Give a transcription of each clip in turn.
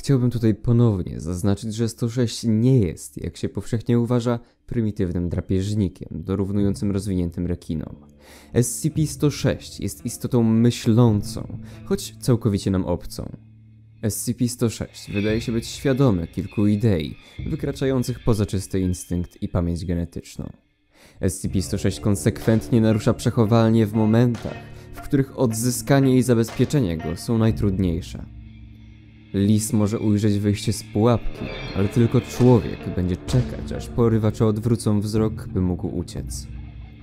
Chciałbym tutaj ponownie zaznaczyć, że 106 nie jest, jak się powszechnie uważa, prymitywnym drapieżnikiem, dorównującym rozwiniętym rekinom. SCP-106 jest istotą myślącą, choć całkowicie nam obcą. SCP-106 wydaje się być świadomy kilku idei, wykraczających poza czysty instynkt i pamięć genetyczną. SCP-106 konsekwentnie narusza przechowalnie w momentach, w których odzyskanie i zabezpieczenie go są najtrudniejsze. Lis może ujrzeć wyjście z pułapki, ale tylko człowiek będzie czekać, aż porywacze odwrócą wzrok, by mógł uciec.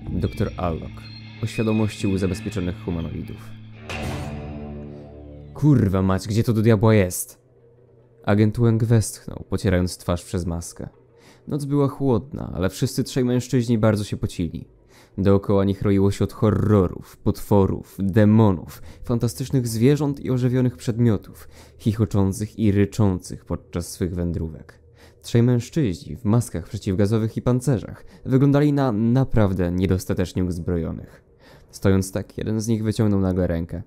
Dr Alloc o świadomości u zabezpieczonych humanoidów. Kurwa mać, gdzie to do diabła jest? Agent Łęk westchnął, pocierając twarz przez maskę. Noc była chłodna, ale wszyscy trzej mężczyźni bardzo się pocili. Dookoła nich roiło się od horrorów, potworów, demonów, fantastycznych zwierząt i ożywionych przedmiotów, chichoczących i ryczących podczas swych wędrówek. Trzej mężczyźni w maskach przeciwgazowych i pancerzach wyglądali na naprawdę niedostatecznie uzbrojonych. Stojąc tak, jeden z nich wyciągnął nagle rękę.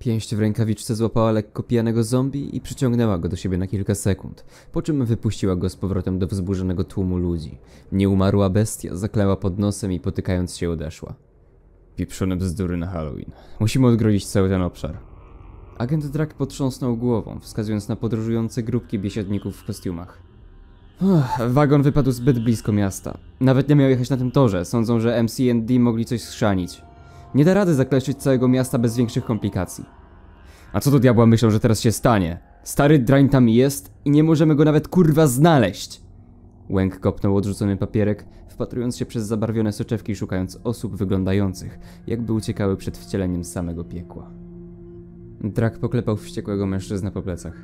Pięść w rękawiczce złapała lekko pijanego zombie i przyciągnęła go do siebie na kilka sekund, po czym wypuściła go z powrotem do wzburzonego tłumu ludzi. Nieumarła bestia zaklęła pod nosem i potykając się odeszła. Pieprzone bzdury na Halloween. Musimy odgrodzić cały ten obszar. Agent Drak potrząsnął głową, wskazując na podróżujące grupki biesiadników w kostiumach. Uff, wagon wypadł zbyt blisko miasta. Nawet nie miał jechać na tym torze. Sądzą, że MC&D mogli coś schrzanić. Nie da rady zakleszczyć całego miasta bez większych komplikacji. A co do diabła myślą, że teraz się stanie? Stary drań tam jest i nie możemy go nawet kurwa znaleźć! Łęk kopnął odrzucony papierek, wpatrując się przez zabarwione soczewki, szukając osób wyglądających, jakby uciekały przed wcieleniem samego piekła. Drak poklepał wściekłego mężczyznę po plecach.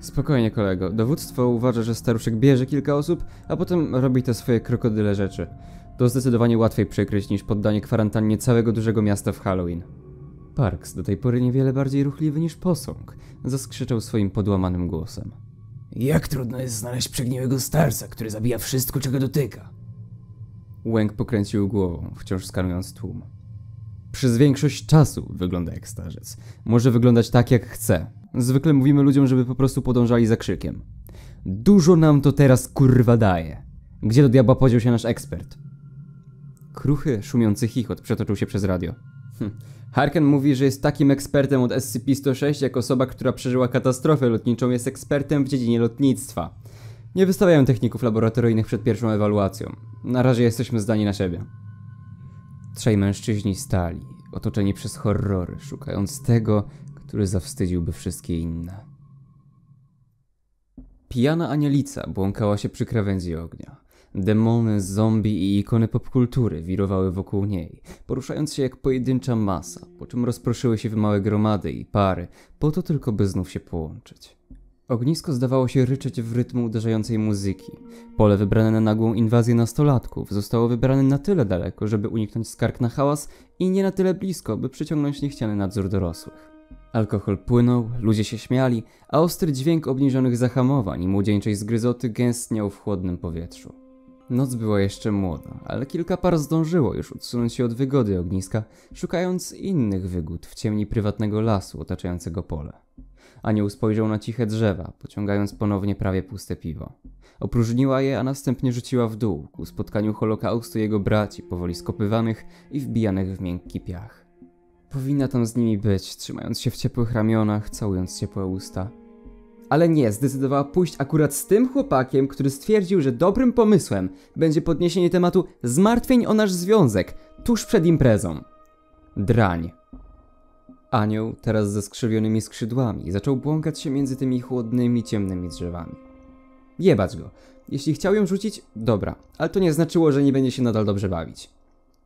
Spokojnie, kolego. Dowództwo uważa, że staruszek bierze kilka osób, a potem robi te swoje krokodyle rzeczy. To zdecydowanie łatwiej przykryć niż poddanie kwarantannie całego dużego miasta w Halloween. Parks, do tej pory niewiele bardziej ruchliwy niż posąg, zaskrzyczał swoim podłamanym głosem. Jak trudno jest znaleźć przegniłego starca, który zabija wszystko, czego dotyka. Łęk pokręcił głową, wciąż skanując tłum. Przez większość czasu wygląda jak starzec. Może wyglądać tak jak chce. Zwykle mówimy ludziom, żeby po prostu podążali za krzykiem. Dużo nam to teraz kurwa daje. Gdzie do diabła podział się nasz ekspert? Kruchy, szumiący chichot przetoczył się przez radio. Hm. Harken mówi, że jest takim ekspertem od SCP-106, jak osoba, która przeżyła katastrofę lotniczą, jest ekspertem w dziedzinie lotnictwa. Nie wystawiają techników laboratoryjnych przed pierwszą ewaluacją. Na razie jesteśmy zdani na siebie. Trzej mężczyźni stali, otoczeni przez horrory, szukając tego, który zawstydziłby wszystkie inne. Pijana anielica błąkała się przy krawędzi ognia. Demony, zombie i ikony popkultury wirowały wokół niej, poruszając się jak pojedyncza masa, po czym rozproszyły się w małe gromady i pary, po to tylko by znów się połączyć. Ognisko zdawało się ryczeć w rytmu uderzającej muzyki. Pole wybrane na nagłą inwazję nastolatków zostało wybrane na tyle daleko, żeby uniknąć skarg na hałas i nie na tyle blisko, by przyciągnąć niechciany nadzór dorosłych. Alkohol płynął, ludzie się śmiali, a ostry dźwięk obniżonych zahamowań i młodzieńczej zgryzoty gęstniał w chłodnym powietrzu. Noc była jeszcze młoda, ale kilka par zdążyło już odsunąć się od wygody ogniska, szukając innych wygód w ciemni prywatnego lasu otaczającego pole. Anioł spojrzał na ciche drzewa, pociągając ponownie prawie puste piwo. Opróżniła je, a następnie rzuciła w dół, ku spotkaniu Holokaustu jego braci, powoli skopywanych i wbijanych w miękki piach. Powinna tam z nimi być, trzymając się w ciepłych ramionach, całując ciepłe usta. Ale nie, zdecydowała pójść akurat z tym chłopakiem, który stwierdził, że dobrym pomysłem będzie podniesienie tematu zmartwień o nasz związek tuż przed imprezą. Drań. Anioł, teraz ze skrzywionymi skrzydłami, zaczął błąkać się między tymi chłodnymi, ciemnymi drzewami. Jebać go. Jeśli chciał ją rzucić, dobra, ale to nie znaczyło, że nie będzie się nadal dobrze bawić.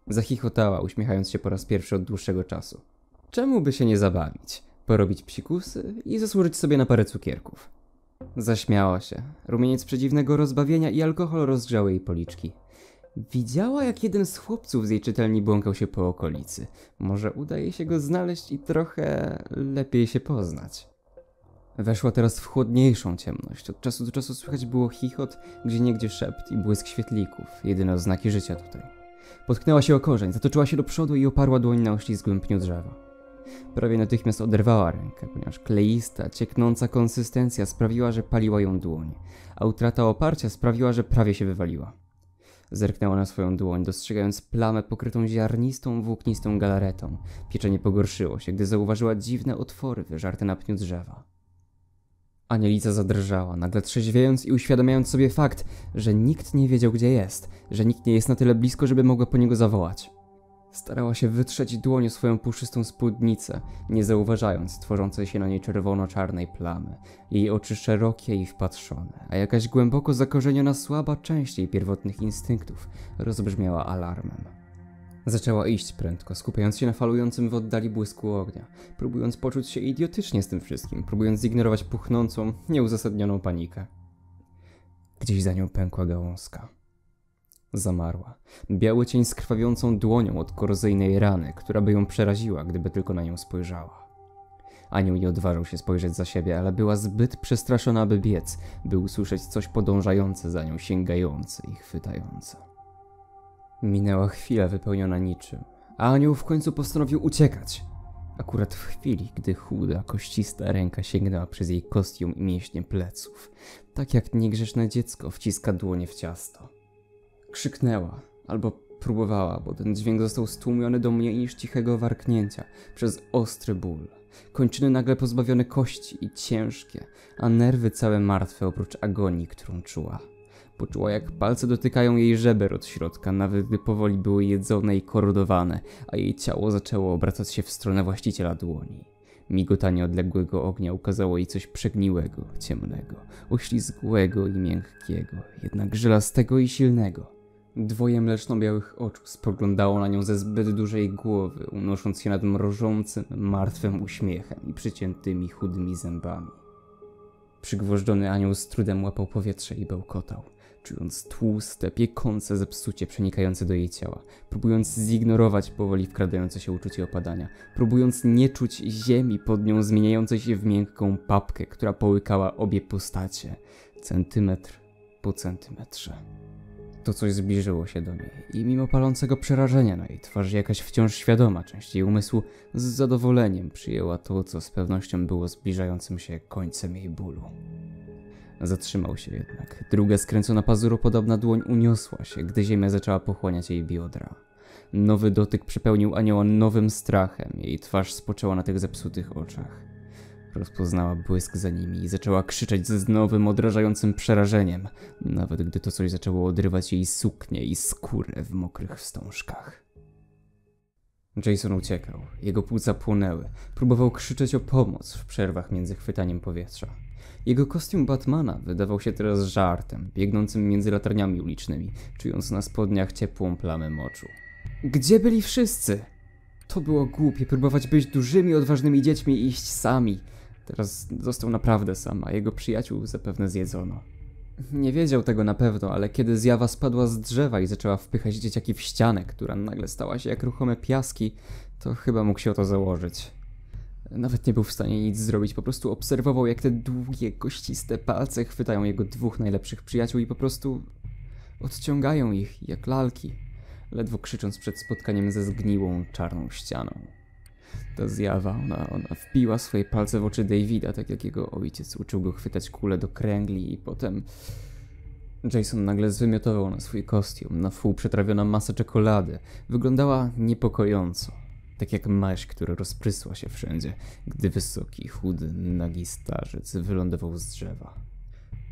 Zachichotała, uśmiechając się po raz pierwszy od dłuższego czasu. Czemu by się nie zabawić? Porobić psikusy i zasłużyć sobie na parę cukierków. Zaśmiała się. Rumieniec przedziwnego rozbawienia i alkohol rozgrzały jej policzki. Widziała, jak jeden z chłopców z jej czytelni błąkał się po okolicy. Może uda jej się go znaleźć i trochę lepiej się poznać. Weszła teraz w chłodniejszą ciemność. Od czasu do czasu słychać było chichot, gdzie niegdzie szept i błysk świetlików, jedyne oznaki życia tutaj. Potknęła się o korzeń, zatoczyła się do przodu i oparła dłoń na oślizgłym pniu drzewa. Prawie natychmiast oderwała rękę, ponieważ kleista, cieknąca konsystencja sprawiła, że paliła ją dłoń, a utrata oparcia sprawiła, że prawie się wywaliła. Zerknęła na swoją dłoń, dostrzegając plamę pokrytą ziarnistą, włóknistą galaretą. Pieczenie pogorszyło się, gdy zauważyła dziwne otwory wyżarte na pniu drzewa. Anielica zadrżała, nagle trzeźwiejąc i uświadamiając sobie fakt, że nikt nie wiedział, gdzie jest, że nikt nie jest na tyle blisko, żeby mogła po niego zawołać. Starała się wytrzeć dłonią swoją puszystą spódnicę, nie zauważając tworzącej się na niej czerwono-czarnej plamy. Jej oczy szerokie i wpatrzone, a jakaś głęboko zakorzeniona słaba część jej pierwotnych instynktów rozbrzmiała alarmem. Zaczęła iść prędko, skupiając się na falującym w oddali błysku ognia, próbując poczuć się idiotycznie z tym wszystkim, próbując zignorować puchnącą, nieuzasadnioną panikę. Gdzieś za nią pękła gałązka. Zamarła. Biały cień z krwawiącą dłonią od korozyjnej rany, która by ją przeraziła, gdyby tylko na nią spojrzała. Anioł nie odważył się spojrzeć za siebie, ale była zbyt przestraszona, aby biec, by usłyszeć coś podążające za nią, sięgające i chwytające. Minęła chwila wypełniona niczym, a anioł w końcu postanowił uciekać. Akurat w chwili, gdy chuda, koścista ręka sięgnęła przez jej kostium i mięśnie pleców, tak jak niegrzeczne dziecko wciska dłonie w ciasto. Krzyknęła, albo próbowała, bo ten dźwięk został stłumiony do mniej niż cichego warknięcia przez ostry ból. Kończyny nagle pozbawione kości i ciężkie, a nerwy całe martwe oprócz agonii, którą czuła. Poczuła, jak palce dotykają jej żeber od środka, nawet gdy powoli były jedzone i korodowane, a jej ciało zaczęło obracać się w stronę właściciela dłoni. Migotanie odległego ognia ukazało jej coś przegniłego, ciemnego, oślizgłego i miękkiego, jednak żelastego i silnego. Dwoje mleczno-białych oczu spoglądało na nią ze zbyt dużej głowy, unosząc się nad mrożącym, martwym uśmiechem i przyciętymi, chudymi zębami. Przygwożdżony anioł z trudem łapał powietrze i bełkotał, czując tłuste, piekące zepsucie przenikające do jej ciała, próbując zignorować powoli wkradające się uczucie opadania, próbując nie czuć ziemi pod nią zmieniającej się w miękką papkę, która połykała obie postacie, centymetr po centymetrze. To coś zbliżyło się do niej i mimo palącego przerażenia na jej twarzy jakaś wciąż świadoma część jej umysłu z zadowoleniem przyjęła to, co z pewnością było zbliżającym się końcem jej bólu. Zatrzymał się jednak. Druga skręcona pazuropodobna dłoń uniosła się, gdy ziemia zaczęła pochłaniać jej biodra. Nowy dotyk przepełnił anioła nowym strachem. Jej twarz spoczęła na tych zepsutych oczach. Rozpoznała błysk za nimi i zaczęła krzyczeć z nowym, odrażającym przerażeniem, nawet gdy to coś zaczęło odrywać jej suknię i skórę w mokrych wstążkach. Jason uciekał. Jego płuca płonęły. Próbował krzyczeć o pomoc w przerwach między chwytaniem powietrza. Jego kostium Batmana wydawał się teraz żartem, biegnącym między latarniami ulicznymi, czując na spodniach ciepłą plamę moczu. Gdzie byli wszyscy? To było głupie próbować być dużymi, odważnymi dziećmi i iść sami. Teraz został naprawdę sam, a jego przyjaciół zapewne zjedzono. Nie wiedział tego na pewno, ale kiedy zjawa spadła z drzewa i zaczęła wpychać dzieciaki w ścianę, która nagle stała się jak ruchome piaski, to chyba mógł się o to założyć. Nawet nie był w stanie nic zrobić, po prostu obserwował, jak te długie, kościste palce chwytają jego dwóch najlepszych przyjaciół i po prostu odciągają ich jak lalki, ledwo krzycząc przed spotkaniem ze zgniłą, czarną ścianą. Ta zjawa, ona, ona wbiła swoje palce w oczy Davida, tak jak jego ojciec uczył go chwytać kulę do kręgli i potem... Jason nagle zwymiotował na swój kostium, na wpół przetrawiona masa czekolady. Wyglądała niepokojąco, tak jak maś, która rozprysła się wszędzie, gdy wysoki, chudy, nagi starzec wylądował z drzewa.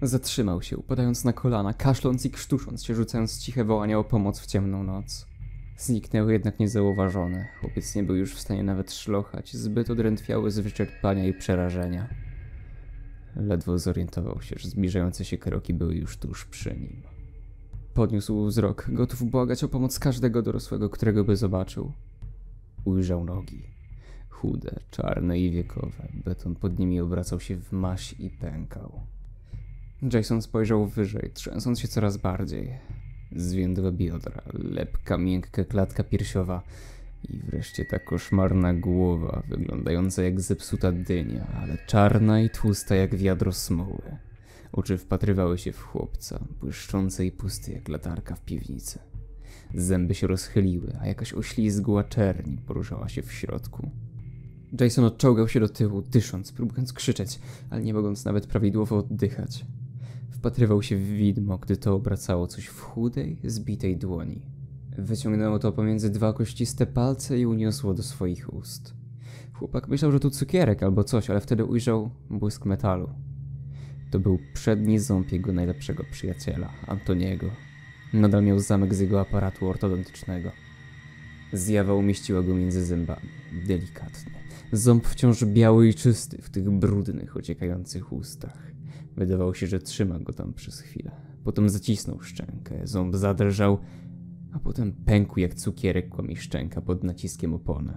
Zatrzymał się, upadając na kolana, kaszląc i krztusząc się, rzucając ciche wołania o pomoc w ciemną noc. Zniknęły jednak niezauważone. Chłopiec nie był już w stanie nawet szlochać, zbyt odrętwiały z wyczerpania i przerażenia. Ledwo zorientował się, że zbliżające się kroki były już tuż przy nim. Podniósł wzrok, gotów błagać o pomoc każdego dorosłego, którego by zobaczył. Ujrzał nogi. Chude, czarne i wiekowe. Beton pod nimi obracał się w maś i pękał. Jason spojrzał wyżej, trzęsąc się coraz bardziej zwiędłe biodra, lepka, miękka klatka piersiowa i wreszcie ta koszmarna głowa, wyglądająca jak zepsuta dynia, ale czarna i tłusta jak wiadro smoły. Oczy wpatrywały się w chłopca, błyszczące i pusty jak latarka w piwnicy. Zęby się rozchyliły, a jakaś oślizgła czerni poruszała się w środku. Jason odczołgał się do tyłu, dysząc, próbując krzyczeć, ale nie mogąc nawet prawidłowo oddychać. Wpatrywał się w widmo, gdy to obracało coś w chudej, zbitej dłoni. Wyciągnęło to pomiędzy dwa kościste palce i uniosło do swoich ust. Chłopak myślał, że to cukierek albo coś, ale wtedy ujrzał błysk metalu. To był przedni ząb jego najlepszego przyjaciela, Antoniego. Nadal miał zamek z jego aparatu ortodontycznego. Zjawa umieściła go między zębami, delikatnie. Ząb wciąż biały i czysty w tych brudnych, ociekających ustach. Wydawało się, że trzyma go tam przez chwilę. Potem zacisnął szczękę, ząb zadrżał, a potem pękł jak cukierek kłami szczęka pod naciskiem opony.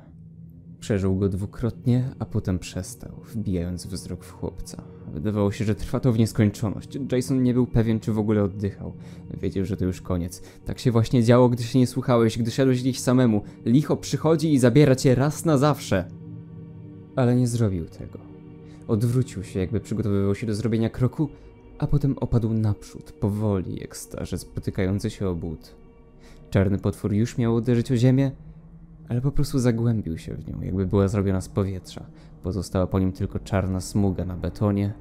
Przeżył go dwukrotnie, a potem przestał, wbijając wzrok w chłopca. Wydawało się, że trwa to w nieskończoność. Jason nie był pewien, czy w ogóle oddychał. Wiedział, że to już koniec. Tak się właśnie działo, gdy się nie słuchałeś, gdy szedłeś gdzieś samemu. Licho przychodzi i zabiera cię raz na zawsze. Ale nie zrobił tego. Odwrócił się, jakby przygotowywał się do zrobienia kroku, a potem opadł naprzód, powoli, jak starzec potykający się o but. Czarny potwór już miał uderzyć o ziemię, ale po prostu zagłębił się w nią, jakby była zrobiona z powietrza. Pozostała po nim tylko czarna smuga na betonie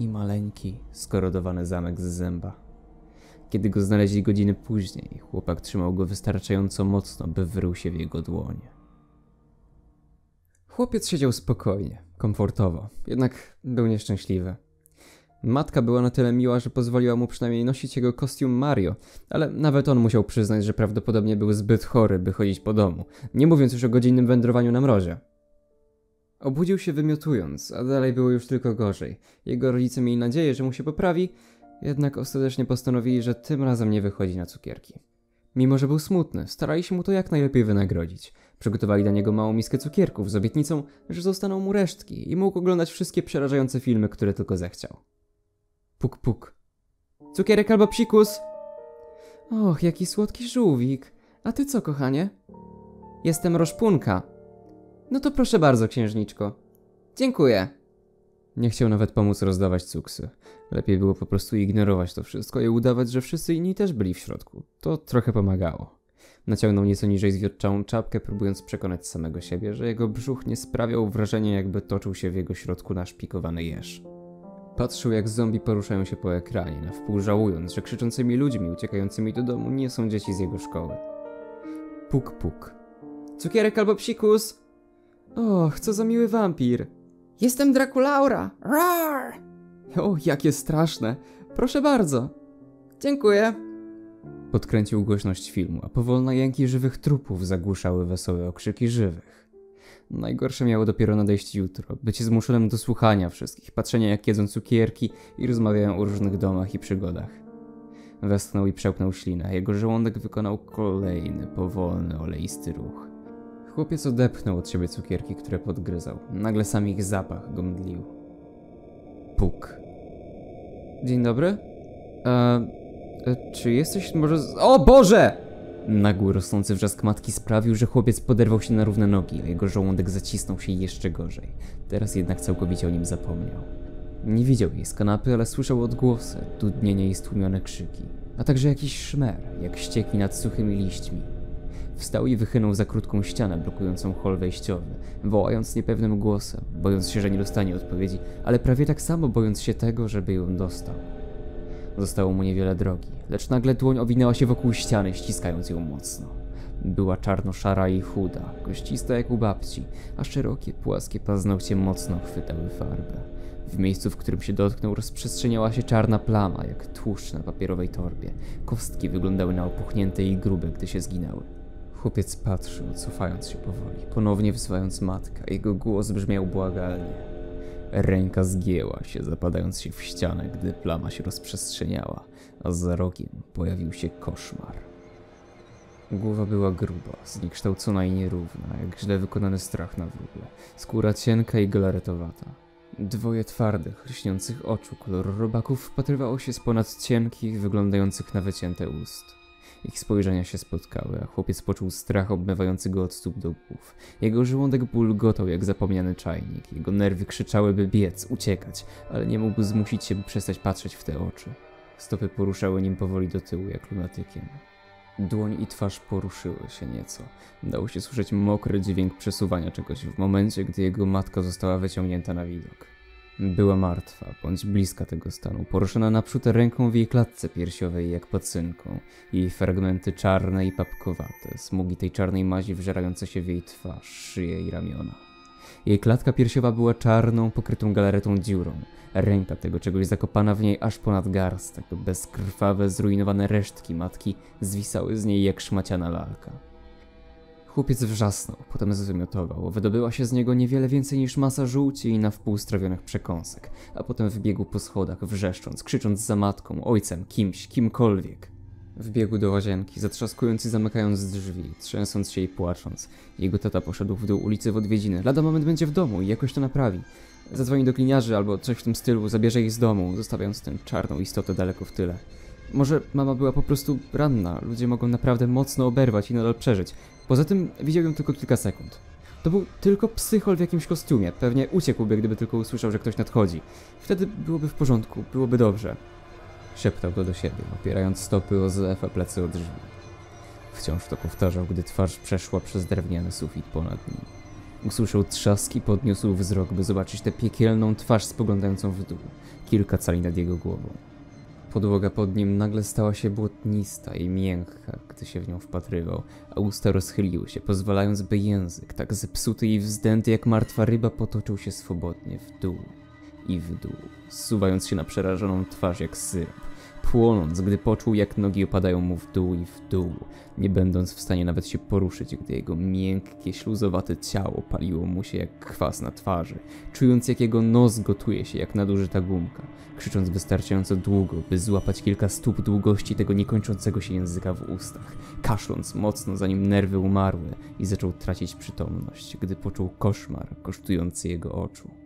i maleńki, skorodowany zamek z zęba. Kiedy go znaleźli godziny później, chłopak trzymał go wystarczająco mocno, by wyrył się w jego dłonie. Chłopiec siedział spokojnie, komfortowo, jednak był nieszczęśliwy. Matka była na tyle miła, że pozwoliła mu przynajmniej nosić jego kostium Mario, ale nawet on musiał przyznać, że prawdopodobnie był zbyt chory, by chodzić po domu, nie mówiąc już o godzinnym wędrowaniu na mrozie. Obudził się wymiotując, a dalej było już tylko gorzej. Jego rodzice mieli nadzieję, że mu się poprawi, jednak ostatecznie postanowili, że tym razem nie wychodzi na cukierki. Mimo, że był smutny, starali się mu to jak najlepiej wynagrodzić. Przygotowali dla niego małą miskę cukierków z obietnicą, że zostaną mu resztki i mógł oglądać wszystkie przerażające filmy, które tylko zechciał. Puk, puk. Cukierek albo psikus? Och, jaki słodki żółwik. A ty co, kochanie? Jestem roszpunka. No to proszę bardzo, księżniczko. Dziękuję. Nie chciał nawet pomóc rozdawać cuksy. Lepiej było po prostu ignorować to wszystko i udawać, że wszyscy inni też byli w środku. To trochę pomagało. Naciągnął nieco niżej zwiotczałą czapkę, próbując przekonać samego siebie, że jego brzuch nie sprawiał wrażenia, jakby toczył się w jego środku naszpikowany jeż. Patrzył, jak zombie poruszają się po ekranie, na wpół żałując, że krzyczącymi ludźmi uciekającymi do domu nie są dzieci z jego szkoły. Puk, puk. Cukierek albo psikus? Och, co za miły wampir. Jestem Draculaura. Rar! O, jakie straszne. Proszę bardzo. Dziękuję. Podkręcił głośność filmu, a powolne jęki żywych trupów zagłuszały wesołe okrzyki żywych. Najgorsze miało dopiero nadejść jutro, bycie zmuszonym do słuchania wszystkich, patrzenia jak jedzą cukierki i rozmawiają o różnych domach i przygodach. Westchnął i przełknął ślinę, jego żołądek wykonał kolejny, powolny, oleisty ruch. Chłopiec odepchnął od siebie cukierki, które podgryzał. Nagle sam ich zapach go mdlił. Puk. Dzień dobry? E, e, czy jesteś może... Z... O Boże! Nagły rosnący wrzask matki sprawił, że chłopiec poderwał się na równe nogi, a jego żołądek zacisnął się jeszcze gorzej. Teraz jednak całkowicie o nim zapomniał. Nie widział jej z kanapy, ale słyszał odgłosy, dudnienie i stłumione krzyki, a także jakiś szmer, jak ścieki nad suchymi liśćmi. Wstał i wychynął za krótką ścianę blokującą hol wejściowy, wołając niepewnym głosem, bojąc się, że nie dostanie odpowiedzi, ale prawie tak samo bojąc się tego, żeby ją dostał. Zostało mu niewiele drogi, lecz nagle dłoń owinęła się wokół ściany, ściskając ją mocno. Była czarno-szara i chuda, koścista jak u babci, a szerokie, płaskie paznokcie mocno chwytały farbę. W miejscu, w którym się dotknął, rozprzestrzeniała się czarna plama, jak tłuszcz na papierowej torbie. Kostki wyglądały na opuchnięte i grube, gdy się zginały. Chłopiec patrzył, cofając się powoli, ponownie wzywając matkę. Jego głos brzmiał błagalnie. Ręka zgięła się, zapadając się w ścianę, gdy plama się rozprzestrzeniała, a za rogiem pojawił się koszmar. Głowa była gruba, zniekształcona i nierówna, jak źle wykonany strach na wróble. Skóra cienka i galaretowata. Dwoje twardych, lśniących oczu kolor robaków wpatrywało się z ponad cienkich, wyglądających na wycięte ust. Ich spojrzenia się spotkały, a chłopiec poczuł strach obmywający go od stóp do głów. Jego żołądek bulgotał jak zapomniany czajnik. Jego nerwy krzyczały, by biec, uciekać, ale nie mógł zmusić się, by przestać patrzeć w te oczy. Stopy poruszały nim powoli do tyłu, jak lunatykiem. Dłoń i twarz poruszyły się nieco. Dało się słyszeć mokry dźwięk przesuwania czegoś w momencie, gdy jego matka została wyciągnięta na widok. Była martwa, bądź bliska tego stanu, poruszona naprzód ręką w jej klatce piersiowej jak pacynką. Jej fragmenty czarne i papkowate, smugi tej czarnej mazi wżerające się w jej twarz, szyję i ramiona. Jej klatka piersiowa była czarną, pokrytą galaretą dziurą. Ręka tego czegoś zakopana w niej aż ponad garstek. Bezkrwawe, zrujnowane resztki matki zwisały z niej jak szmaciana lalka. Chłopiec wrzasnął, potem zwymiotował. Wydobyła się z niego niewiele więcej niż masa żółci i na wpół strawionych przekąsek, a potem wbiegł po schodach, wrzeszcząc, krzycząc za matką, ojcem, kimś, kimkolwiek. Wbiegł do łazienki, zatrzaskując i zamykając drzwi, trzęsąc się i płacząc. Jego tata poszedł w dół ulicy w odwiedziny. Lada moment będzie w domu i jakoś to naprawi. Zadzwoni do kliniarzy albo coś w tym stylu, zabierze ich z domu, zostawiając tę czarną istotę daleko w tyle. Może mama była po prostu ranna, ludzie mogą naprawdę mocno oberwać i nadal przeżyć. Poza tym widział ją tylko kilka sekund. To był tylko psychol w jakimś kostiumie, pewnie uciekłby, gdyby tylko usłyszał, że ktoś nadchodzi. Wtedy byłoby w porządku, byłoby dobrze. Szeptał to do siebie, opierając stopy o zefa plecy od drzwi. Wciąż to powtarzał, gdy twarz przeszła przez drewniany sufit ponad nim. Usłyszał trzask i podniósł wzrok, by zobaczyć tę piekielną twarz spoglądającą w dół, kilka cali nad jego głową. Podłoga pod nim nagle stała się błotnista i miękka, gdy się w nią wpatrywał, a usta rozchyliły się, pozwalając, by język, tak zepsuty i wzdęty jak martwa ryba, potoczył się swobodnie w dół i w dół, zsuwając się na przerażoną twarz jak syrop, płonąc, gdy poczuł, jak nogi opadają mu w dół i w dół, nie będąc w stanie nawet się poruszyć, gdy jego miękkie, śluzowate ciało paliło mu się jak kwas na twarzy, czując, jak jego nos gotuje się jak nadużyta gumka, krzycząc wystarczająco długo, by złapać kilka stóp długości tego niekończącego się języka w ustach, kaszląc mocno, zanim nerwy umarły i zaczął tracić przytomność, gdy poczuł koszmar kosztujący jego oczu.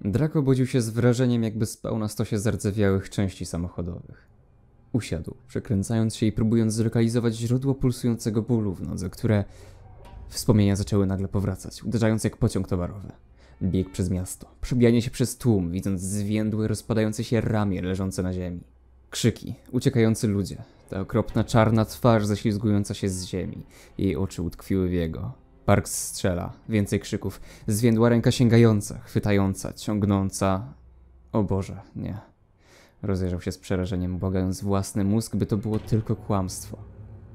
Draco budził się z wrażeniem, jakby spał na stosie zardzewiałych części samochodowych. Usiadł, przekręcając się i próbując zlokalizować źródło pulsującego bólu w nodze, które wspomnienia zaczęły nagle powracać, uderzając jak pociąg towarowy. Bieg przez miasto, przebijanie się przez tłum, widząc zwiędłe, rozpadające się ramię leżące na ziemi. Krzyki, uciekający ludzie, ta okropna czarna twarz ześlizgująca się z ziemi. Jej oczy utkwiły w jego. Parks strzela, więcej krzyków, zwiędła ręka sięgająca, chwytająca, ciągnąca. O Boże, nie. Rozejrzał się z przerażeniem, błagając własny mózg, by to było tylko kłamstwo.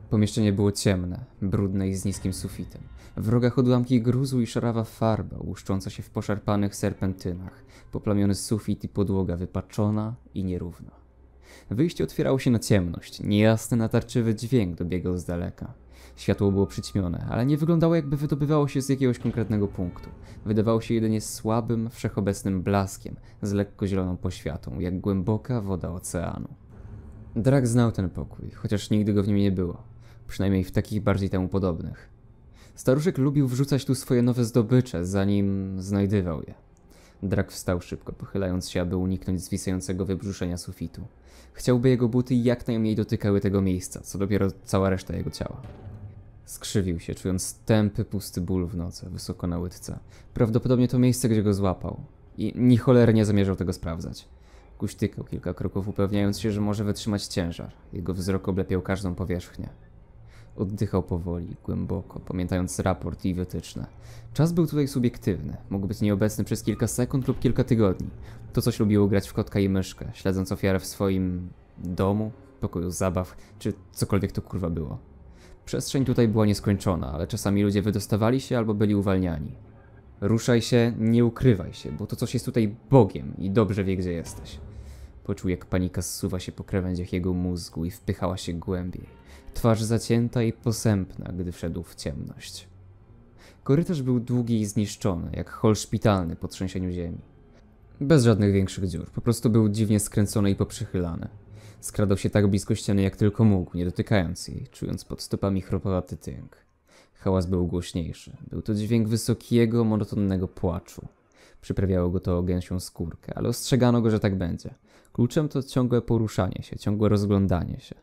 Pomieszczenie było ciemne, brudne i z niskim sufitem. W rogach odłamki gruzu i szarawa farba, łuszcząca się w poszarpanych serpentynach, poplamiony sufit i podłoga wypaczona i nierówna. Wyjście otwierało się na ciemność, niejasny, natarczywy dźwięk dobiegał z daleka. Światło było przyćmione, ale nie wyglądało jakby wydobywało się z jakiegoś konkretnego punktu. Wydawało się jedynie słabym, wszechobecnym blaskiem z lekko zieloną poświatą, jak głęboka woda oceanu. Drak znał ten pokój, chociaż nigdy go w nim nie było. Przynajmniej w takich bardziej temu podobnych. Staruszek lubił wrzucać tu swoje nowe zdobycze, zanim znajdywał je. Drak wstał szybko, pochylając się, aby uniknąć zwisającego wybrzuszenia sufitu. Chciałby jego buty jak najmniej dotykały tego miejsca, co dopiero cała reszta jego ciała. Skrzywił się, czując tępy, pusty ból w nocy, wysoko na łydce. Prawdopodobnie to miejsce, gdzie go złapał. I ni cholernie zamierzał tego sprawdzać. Kuśtykał kilka kroków, upewniając się, że może wytrzymać ciężar. Jego wzrok oblepiał każdą powierzchnię. Oddychał powoli, głęboko, pamiętając raport i wytyczne. Czas był tutaj subiektywny. Mógł być nieobecny przez kilka sekund lub kilka tygodni. To coś lubiło grać w kotka i myszkę, śledząc ofiarę w swoim domu, pokoju zabaw, czy cokolwiek to kurwa było. Przestrzeń tutaj była nieskończona, ale czasami ludzie wydostawali się albo byli uwalniani. Ruszaj się, nie ukrywaj się, bo to coś jest tutaj Bogiem i dobrze wie, gdzie jesteś. Poczuł, jak panika zsuwa się po krawędziach jego mózgu i wpychała się głębiej. Twarz zacięta i posępna, gdy wszedł w ciemność. Korytarz był długi i zniszczony, jak hol szpitalny po trzęsieniu ziemi. Bez żadnych większych dziur, po prostu był dziwnie skręcony i poprzychylany. Skradał się tak blisko ściany jak tylko mógł, nie dotykając jej, czując pod stopami chropowaty tynk. Hałas był głośniejszy. Był to dźwięk wysokiego, monotonnego płaczu. Przyprawiało go to gęsią skórkę, ale ostrzegano go, że tak będzie. Kluczem to ciągłe poruszanie się, ciągłe rozglądanie się.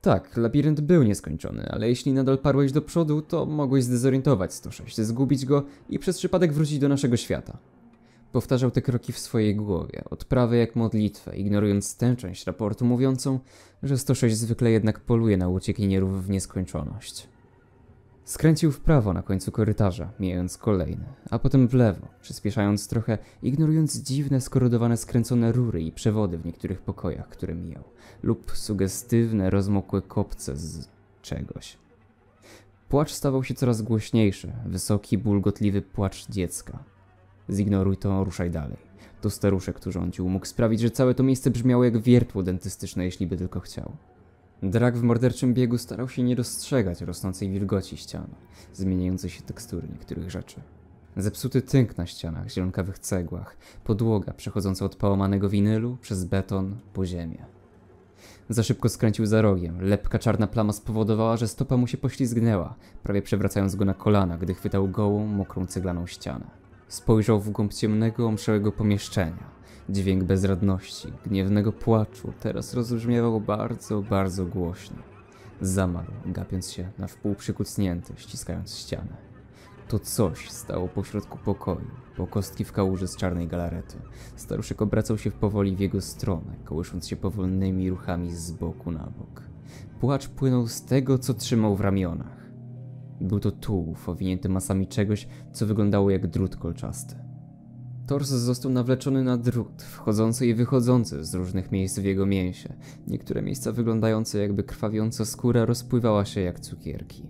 Tak, labirynt był nieskończony, ale jeśli nadal parłeś do przodu, to mogłeś zdezorientować 106, zgubić go i przez przypadek wrócić do naszego świata. Powtarzał te kroki w swojej głowie, odprawy jak modlitwę, ignorując tę część raportu mówiącą, że 106 zwykle jednak poluje na uciekinierów w nieskończoność. Skręcił w prawo na końcu korytarza, mijając kolejny, a potem w lewo, przyspieszając trochę, ignorując dziwne, skorodowane, skręcone rury i przewody w niektórych pokojach, które mijał, lub sugestywne, rozmokłe kopce z czegoś. Płacz stawał się coraz głośniejszy, wysoki, bulgotliwy płacz dziecka. Zignoruj to, ruszaj dalej. To staruszek tu rządził, mógł sprawić, że całe to miejsce brzmiało jak wiertło dentystyczne, jeśli by tylko chciał. Drak w morderczym biegu starał się nie dostrzegać rosnącej wilgoci ścian, zmieniającej się tekstury niektórych rzeczy. Zepsuty tynk na ścianach, zielonkawych cegłach, podłoga przechodząca od pałamanego winylu przez beton po ziemię. Za szybko skręcił za rogiem. Lepka czarna plama spowodowała, że stopa mu się poślizgnęła, prawie przewracając go na kolana, gdy chwytał gołą, mokrą ceglaną ścianę. Spojrzał w głąb ciemnego, omszałego pomieszczenia. Dźwięk bezradności, gniewnego płaczu teraz rozbrzmiewał bardzo, bardzo głośno. Zamarł, gapiąc się na wpół przykucnięty, ściskając ścianę. To coś stało pośrodku pokoju, po kostki w kałuży z czarnej galarety. Staruszek obracał się powoli w jego stronę, kołysząc się powolnymi ruchami z boku na bok. Płacz płynął z tego, co trzymał w ramionach. Był to tułów owinięty masami czegoś, co wyglądało jak drut kolczasty. Tors został nawleczony na drut, wchodzący i wychodzący z różnych miejsc w jego mięsie. Niektóre miejsca wyglądające jakby krwawiąca skóra rozpływała się jak cukierki.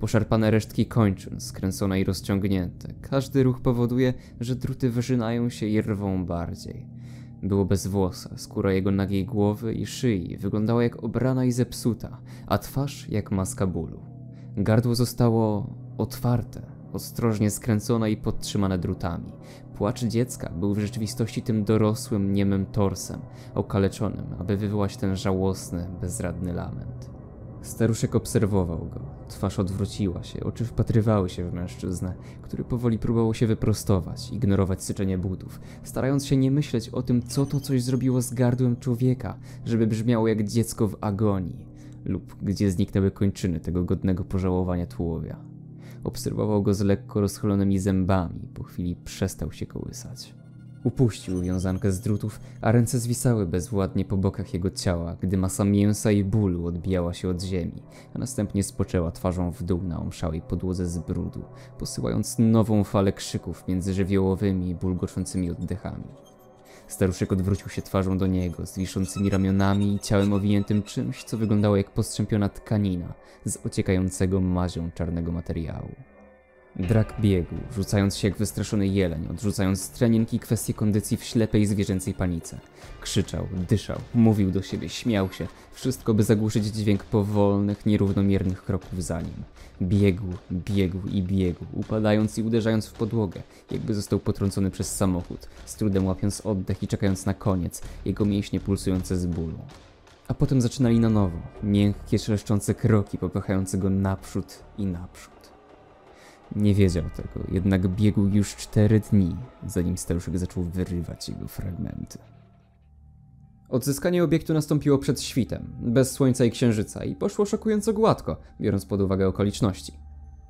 Poszarpane resztki kończyn, skręcone i rozciągnięte. Każdy ruch powoduje, że druty wyżynają się i rwą bardziej. Było bez włosa, skóra jego nagiej głowy i szyi wyglądała jak obrana i zepsuta, a twarz jak maska bólu. Gardło zostało otwarte, ostrożnie skręcone i podtrzymane drutami. Płacz dziecka był w rzeczywistości tym dorosłym, niemym torsem, okaleczonym, aby wywołać ten żałosny, bezradny lament. Staruszek obserwował go. Twarz odwróciła się, oczy wpatrywały się w mężczyznę, który powoli próbował się wyprostować, ignorować syczenie butów, starając się nie myśleć o tym, co to coś zrobiło z gardłem człowieka, żeby brzmiało jak dziecko w agonii, lub gdzie zniknęły kończyny tego godnego pożałowania tułowia. Obserwował go z lekko rozchylonymi zębami, po chwili przestał się kołysać. Upuścił wiązankę z drutów, a ręce zwisały bezwładnie po bokach jego ciała, gdy masa mięsa i bólu odbijała się od ziemi, a następnie spoczęła twarzą w dół na omszałej podłodze z brudu, posyłając nową falę krzyków między żywiołowymi i bulgoczącymi oddechami. Staruszek odwrócił się twarzą do niego, z wiszącymi ramionami i ciałem owiniętym czymś, co wyglądało jak postrzępiona tkanina z ociekającego mazią czarnego materiału. Drak biegł, rzucając się jak wystraszony jeleń, odrzucając trening i kwestie kondycji w ślepej zwierzęcej panice. Krzyczał, dyszał, mówił do siebie, śmiał się, wszystko by zagłuszyć dźwięk powolnych, nierównomiernych kroków za nim. Biegł, biegł i biegł, upadając i uderzając w podłogę, jakby został potrącony przez samochód, z trudem łapiąc oddech i czekając na koniec, jego mięśnie pulsujące z bólu. A potem zaczynali na nowo, miękkie, szeleszczące kroki popychające go naprzód i naprzód. Nie wiedział tego, jednak biegł już cztery dni, zanim staruszek zaczął wyrywać jego fragmenty. Odzyskanie obiektu nastąpiło przed świtem, bez słońca i księżyca i poszło szokująco gładko, biorąc pod uwagę okoliczności.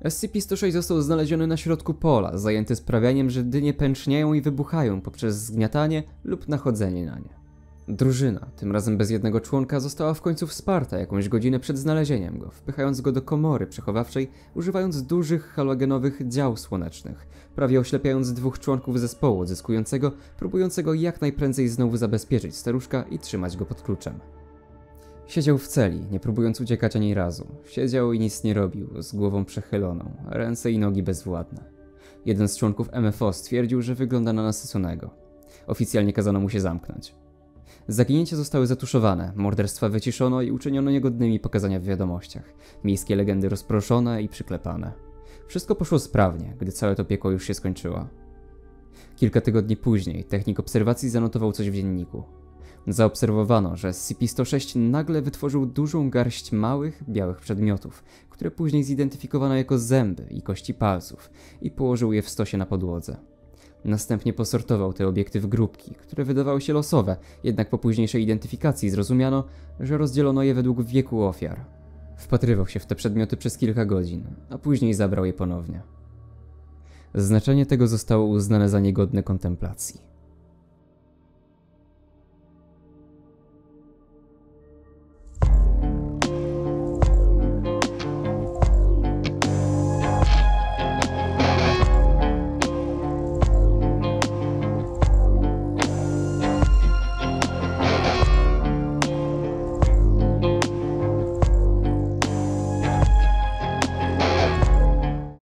SCP-106 został znaleziony na środku pola, zajęty sprawianiem, że dynie pęcznieją i wybuchają poprzez zgniatanie lub nachodzenie na nie. Drużyna, tym razem bez jednego członka, została w końcu wsparta jakąś godzinę przed znalezieniem go, wpychając go do komory przechowawczej, używając dużych halogenowych dział słonecznych, prawie oślepiając dwóch członków zespołu odzyskującego, próbującego jak najprędzej znowu zabezpieczyć staruszka i trzymać go pod kluczem. Siedział w celi, nie próbując uciekać ani razu. Siedział i nic nie robił, z głową przechyloną, ręce i nogi bezwładne. Jeden z członków MFO stwierdził, że wygląda na nasyconego. Oficjalnie kazano mu się zamknąć. Zaginięcia zostały zatuszowane, morderstwa wyciszono i uczyniono niegodnymi pokazania w wiadomościach. Miejskie legendy rozproszone i przyklepane. Wszystko poszło sprawnie, gdy całe to piekło już się skończyło. Kilka tygodni później technik obserwacji zanotował coś w dzienniku. Zaobserwowano, że SCP-106 nagle wytworzył dużą garść małych, białych przedmiotów, które później zidentyfikowano jako zęby i kości palców i położył je w stosie na podłodze. Następnie posortował te obiekty w grupki, które wydawały się losowe, jednak po późniejszej identyfikacji zrozumiano, że rozdzielono je według wieku ofiar. Wpatrywał się w te przedmioty przez kilka godzin, a później zabrał je ponownie. Znaczenie tego zostało uznane za niegodne kontemplacji.